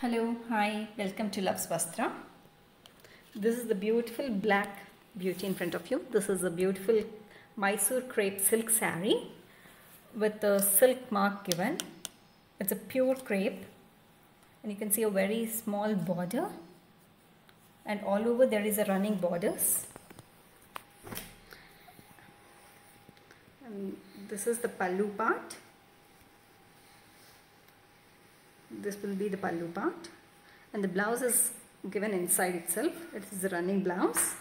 Hello, hi, welcome to Luvz Vastra. This is the beautiful black beauty in front of you. This is a beautiful Mysore crepe silk sari with the silk mark given. It's a pure crepe and you can see a very small border and all over there is a running borders. And this is the pallu part. This will be the pallu part and the blouse is given inside itself. It is a running blouse.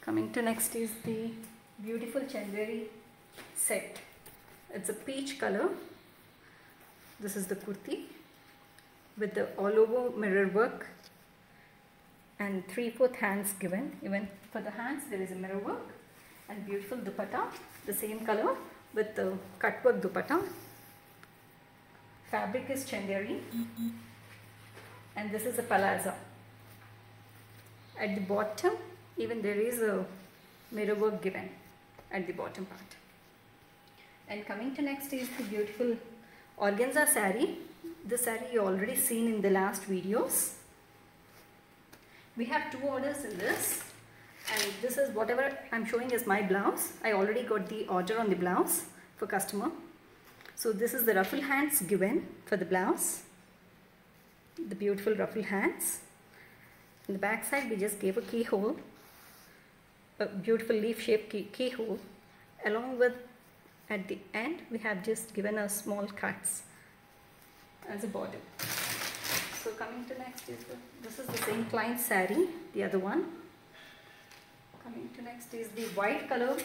Coming to next is the beautiful Chanderi set. It's a peach color. This is the kurti with the all over mirror work and three fourth hands given. Even for the hands there is a mirror work and beautiful dupatta, the same color with the cut work dupatta. Fabric is Chanderi and this is a palazzo. At the bottom even there is a mirror work given at the bottom part. And coming to next is the beautiful organza sari. The sari you already seen in the last videos. We have two orders in this and this is whatever I'm showing is my blouse. I already got the order on the blouse for customer. So this is the ruffle hands given for the blouse. The beautiful ruffle hands. In the back side we just gave a keyhole. A beautiful leaf shaped key keyhole. Along with at the end we have just given a small cuts as a border. So coming to next is the, this is the same client sari, the other one. Coming to next is the white color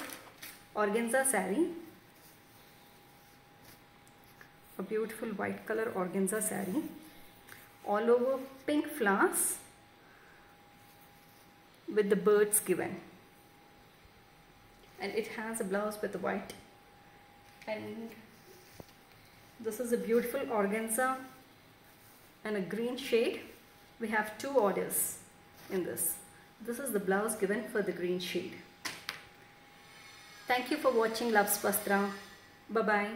organza sari. A beautiful white color organza sari. All over pink flowers with the birds given. And it has a blouse with white. And this is a beautiful organza and a green shade. We have two orders in this. This is the blouse given for the green shade. Thank you for watching Luvz Vastra. Bye-bye.